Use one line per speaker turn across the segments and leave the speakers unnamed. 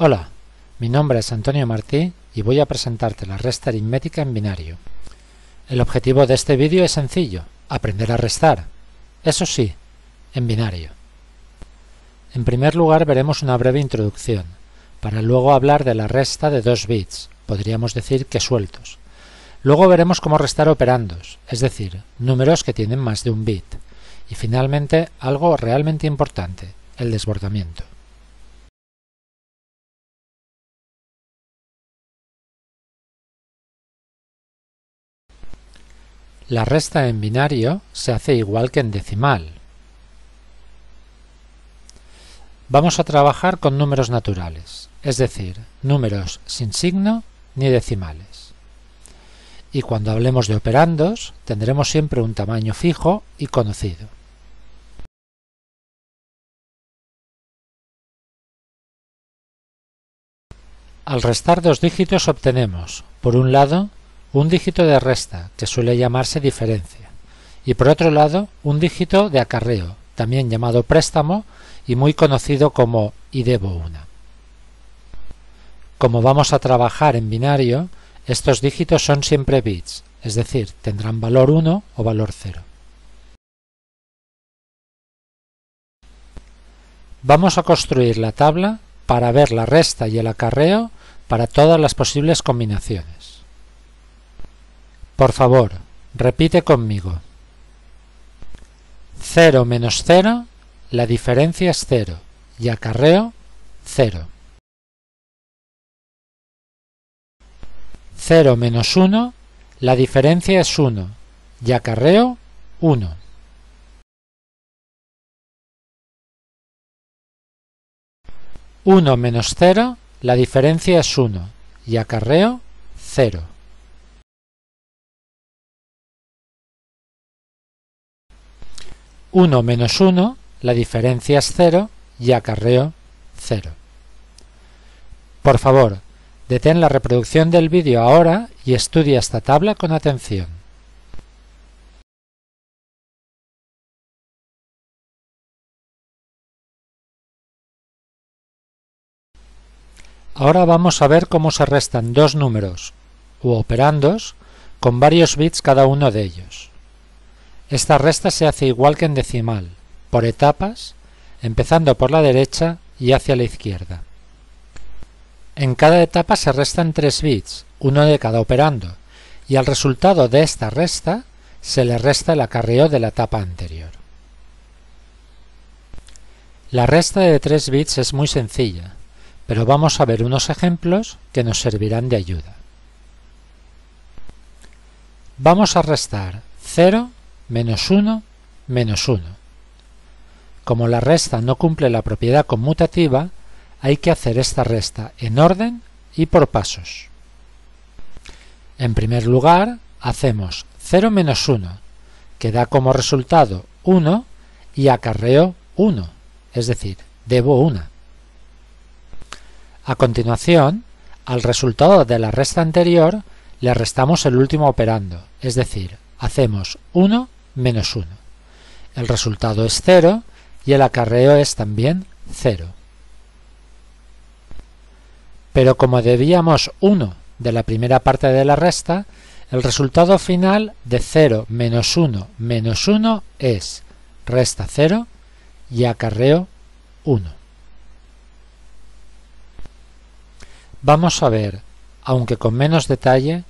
Hola, mi nombre es Antonio Martí y voy a presentarte la resta aritmética en binario. El objetivo de este vídeo es sencillo, aprender a restar. Eso sí, en binario. En primer lugar veremos una breve introducción, para luego hablar de la resta de dos bits, podríamos decir que sueltos. Luego veremos cómo restar operandos, es decir, números que tienen más de un bit. Y finalmente algo realmente importante, el desbordamiento. La resta en binario se hace igual que en decimal. Vamos a trabajar con números naturales, es decir, números sin signo ni decimales. Y cuando hablemos de operandos, tendremos siempre un tamaño fijo y conocido. Al restar dos dígitos obtenemos, por un lado, un dígito de resta, que suele llamarse diferencia, y por otro lado un dígito de acarreo, también llamado préstamo y muy conocido como y debo una. Como vamos a trabajar en binario, estos dígitos son siempre bits, es decir, tendrán valor 1 o valor 0. Vamos a construir la tabla para ver la resta y el acarreo para todas las posibles combinaciones. Por favor, repite conmigo. 0 menos 0, la diferencia es 0 y acarreo 0. 0 menos 1, la diferencia es 1 y acarreo 1. Uno menos 0, la diferencia es 1 y acarreo 0. 1 menos 1, la diferencia es 0 y acarreo 0. Por favor, detén la reproducción del vídeo ahora y estudia esta tabla con atención. Ahora vamos a ver cómo se restan dos números, u operandos, con varios bits cada uno de ellos. Esta resta se hace igual que en decimal, por etapas, empezando por la derecha y hacia la izquierda. En cada etapa se restan tres bits, uno de cada operando, y al resultado de esta resta se le resta el acarreo de la etapa anterior. La resta de tres bits es muy sencilla, pero vamos a ver unos ejemplos que nos servirán de ayuda. Vamos a restar 0 menos 1 menos 1. Como la resta no cumple la propiedad conmutativa, hay que hacer esta resta en orden y por pasos. En primer lugar, hacemos 0 menos 1, que da como resultado 1 y acarreo 1, es decir, debo 1. A continuación, al resultado de la resta anterior le restamos el último operando, es decir, hacemos 1 menos 1. El resultado es 0 y el acarreo es también 0. Pero como debíamos 1 de la primera parte de la resta, el resultado final de 0 menos 1 menos 1 es resta 0 y acarreo 1. Vamos a ver, aunque con menos detalle,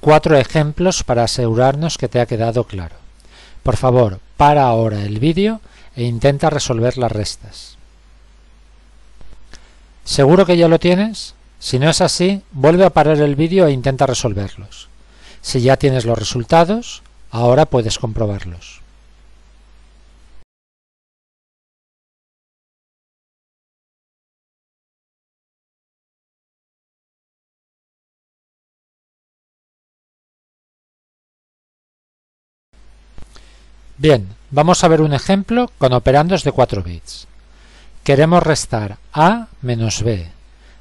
cuatro ejemplos para asegurarnos que te ha quedado claro. Por favor, para ahora el vídeo e intenta resolver las restas. ¿Seguro que ya lo tienes? Si no es así, vuelve a parar el vídeo e intenta resolverlos. Si ya tienes los resultados, ahora puedes comprobarlos. Bien, vamos a ver un ejemplo con operandos de 4 bits. Queremos restar a menos b,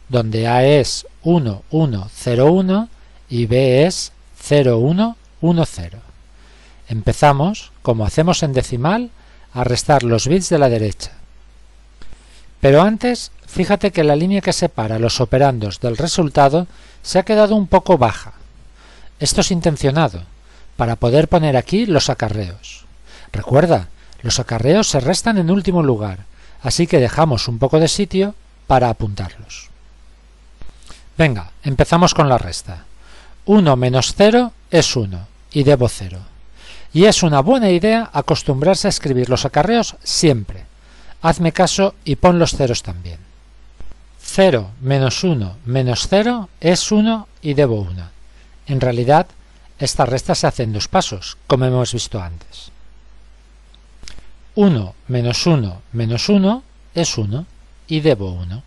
donde a es 1, 1, 0, 1 y b es 0, 1, 1, 0. Empezamos, como hacemos en decimal, a restar los bits de la derecha. Pero antes, fíjate que la línea que separa los operandos del resultado se ha quedado un poco baja. Esto es intencionado, para poder poner aquí los acarreos. Recuerda, los acarreos se restan en último lugar, así que dejamos un poco de sitio para apuntarlos. Venga, empezamos con la resta. 1 menos 0 es 1 y debo 0. Y es una buena idea acostumbrarse a escribir los acarreos siempre. Hazme caso y pon los ceros también. 0 menos 1 menos 0 es 1 y debo 1. En realidad, esta resta se hace en dos pasos, como hemos visto antes. 1 menos 1 menos 1 es 1 y debo 1.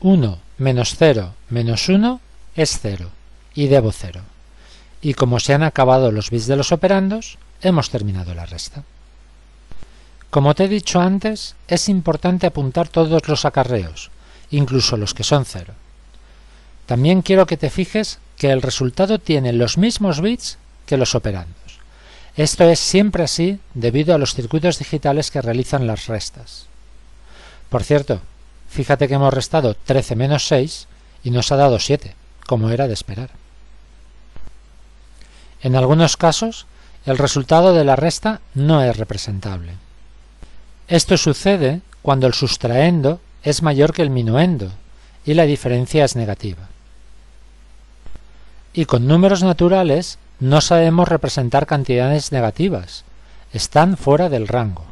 1 menos 0 menos 1 es 0 y debo 0. Y como se han acabado los bits de los operandos, hemos terminado la resta. Como te he dicho antes, es importante apuntar todos los acarreos, incluso los que son 0. También quiero que te fijes que el resultado tiene los mismos bits que los operandos. Esto es siempre así debido a los circuitos digitales que realizan las restas. Por cierto, Fíjate que hemos restado 13 menos 6 y nos ha dado 7, como era de esperar. En algunos casos, el resultado de la resta no es representable. Esto sucede cuando el sustraendo es mayor que el minuendo y la diferencia es negativa. Y con números naturales no sabemos representar cantidades negativas, están fuera del rango.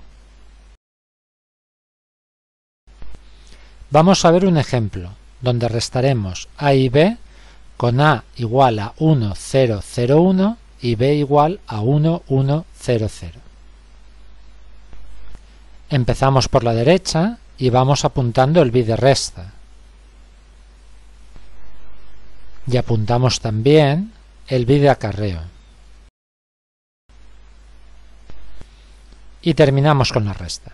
Vamos a ver un ejemplo, donde restaremos a y b con a igual a 1, 0, 0, 1 y b igual a 1, 1, 0, 0. Empezamos por la derecha y vamos apuntando el bit de resta. Y apuntamos también el bit de acarreo. Y terminamos con la resta.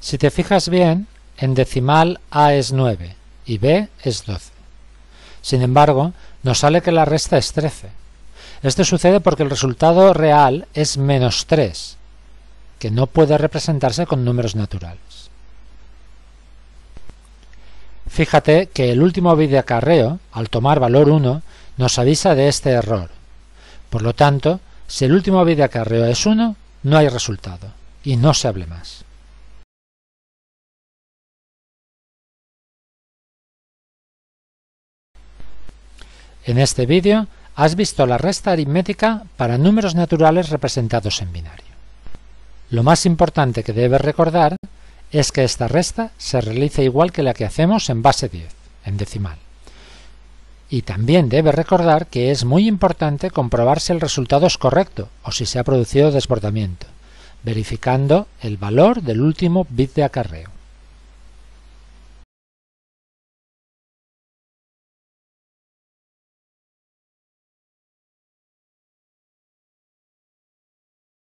Si te fijas bien, en decimal A es 9 y B es 12. Sin embargo, nos sale que la resta es 13. Esto sucede porque el resultado real es menos 3, que no puede representarse con números naturales. Fíjate que el último bit de acarreo, al tomar valor 1, nos avisa de este error. Por lo tanto, si el último bit de acarreo es 1, no hay resultado, y no se hable más. En este vídeo has visto la resta aritmética para números naturales representados en binario. Lo más importante que debes recordar es que esta resta se realiza igual que la que hacemos en base 10, en decimal. Y también debes recordar que es muy importante comprobar si el resultado es correcto o si se ha producido desbordamiento, verificando el valor del último bit de acarreo.